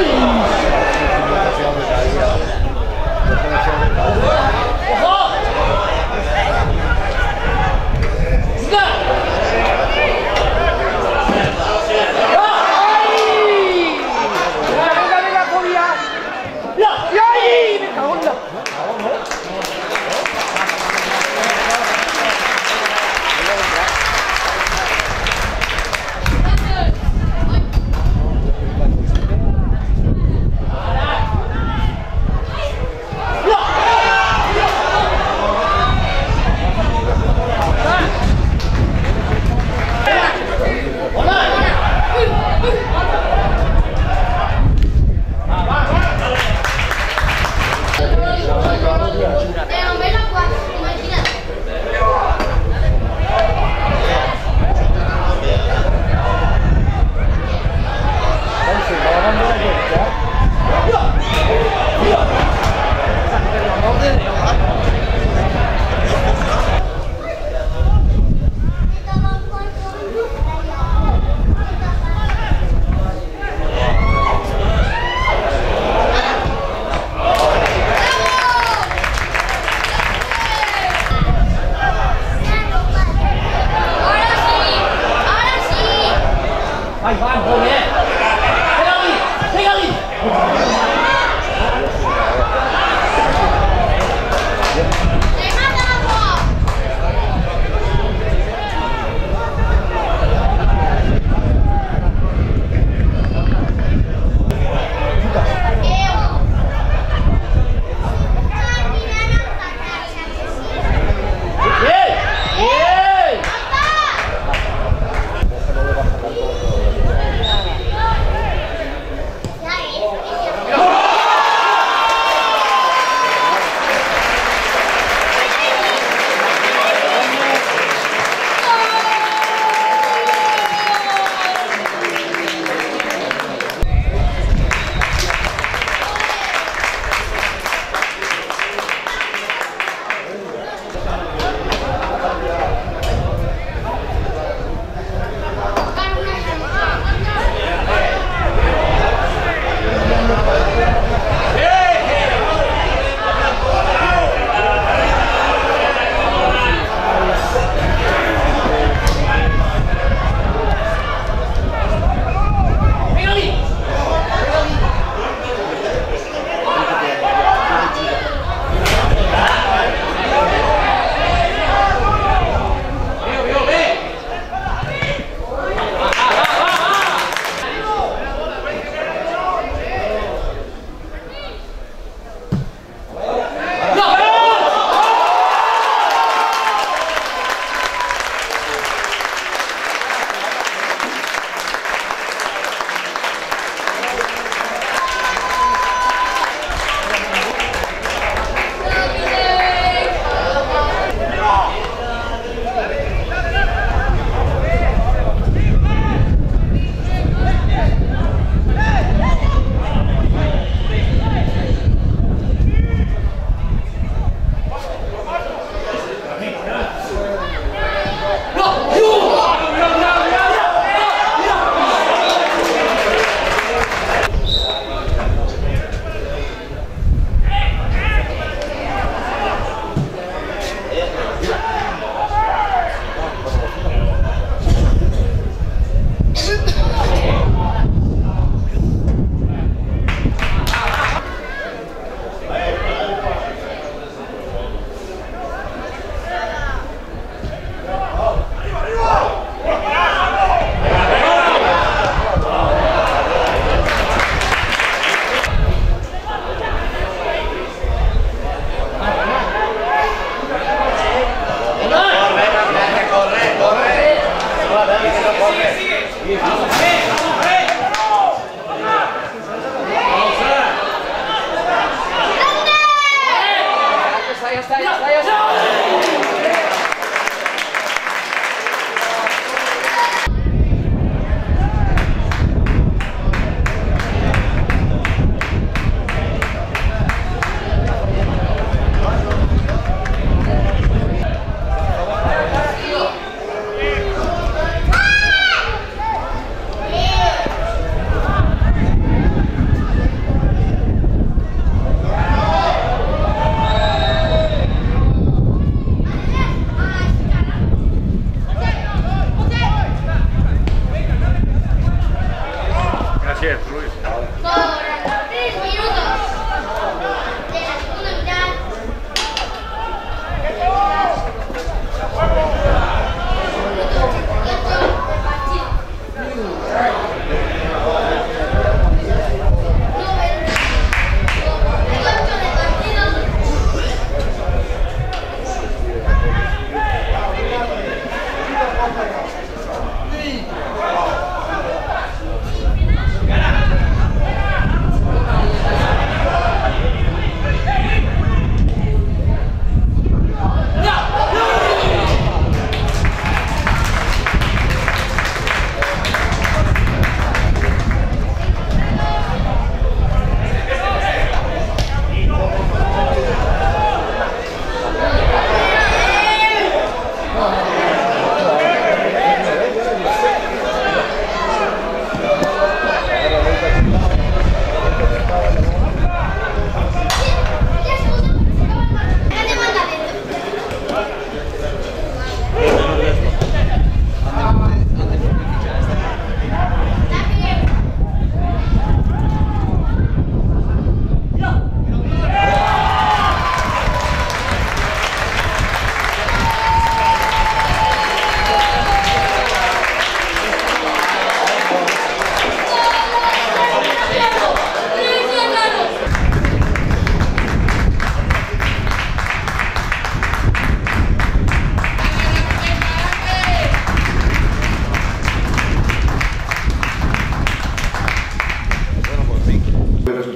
Luiz. Cheers, Luis.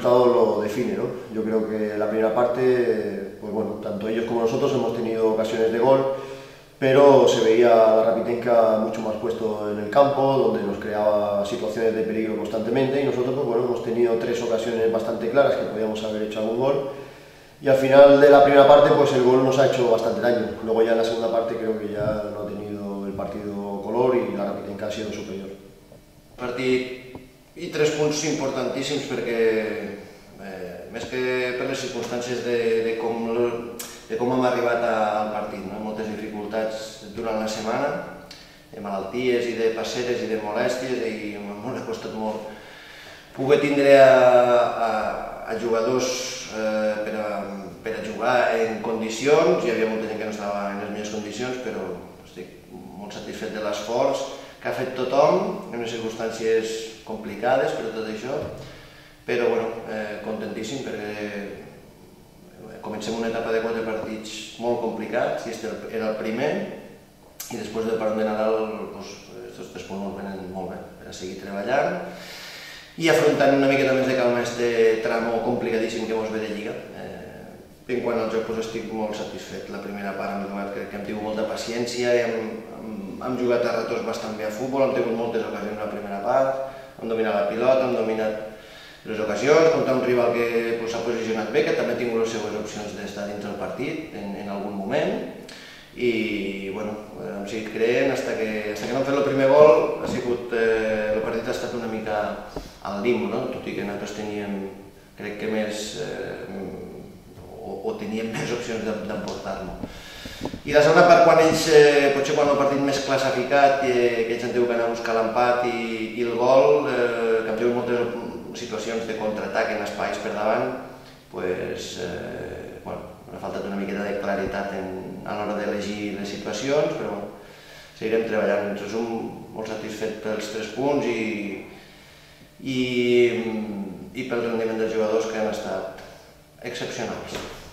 Resultado lo define, ¿no? Yo creo que la primera parte, pues bueno, tanto ellos como nosotros hemos tenido ocasiones de gol, pero se veía a la Rapitenca mucho más puesto en el campo, donde nos creaba situaciones de peligro constantemente y nosotros pues bueno, hemos tenido tres ocasiones bastante claras que podíamos haber hecho algún gol y al final de la primera parte pues el gol nos ha hecho bastante daño. Luego ya en la segunda parte creo que ya no ha tenido el partido color y la Rapitenca ha sido superior. Partit i tres punts importantíssims perquè més que per les circumstàncies de, de, com, de com hem arribat al partit, no? moltes dificultats durant la setmana, de malalties i de passeres i de molèsties i m'ha costat molt poder tindre a, a, a jugadors eh, per, a, per a jugar en condicions, hi havia molta gent que no estava en les millors condicions, però estic molt satisfet de l'esforç que ha fet tothom en unes circumstàncies complicades per tot això, però bueno, eh, contentíssim perquè eh, comencem una etapa de quatre partits molt complicats, i este era el primer, i després del partit de Nadal, doncs, aquests tres punts venen molt bé per a seguir treballant i afrontant una miqueta més de calma este tramo complicadíssim que ens ve de Lliga. Eh, en quant al joc, doncs, estic molt satisfet. La primera part hem jugat, crec que hem tingut molta paciència, hem, hem hem jugat a rators bastant bé a futbol, hem tingut moltes ocasions a la primera part, hem dominat la pilota, hem dominat les ocasions, contra un rival que s'ha pues, posicionat bé, que també ha tingut les seves opcions d'estar dins del partit en, en algun moment, i bueno, hem seguit creient fins que, fins que no hem fet el primer gol, ha sigut, eh, el partit ha estat una mica al limbo, no? tot i que nosaltres teníem, crec que més, eh, o, o teníem més opcions d'emportar-lo. I la segona part, quan ells, eh, potser quan el partit més classificat, eh, que ells han tingut que anar a buscar l'empat i, i el gol, eh, que han tingut moltes situacions de contraatac en espais per davant, pues, eh, bueno, ha faltat una miqueta de claritat en, a l'hora d'elegir les situacions, però bueno, seguirem treballant. Ens som molt satisfets pels tres punts i, i, i pel rendiment dels jugadors que han estat excepcionals.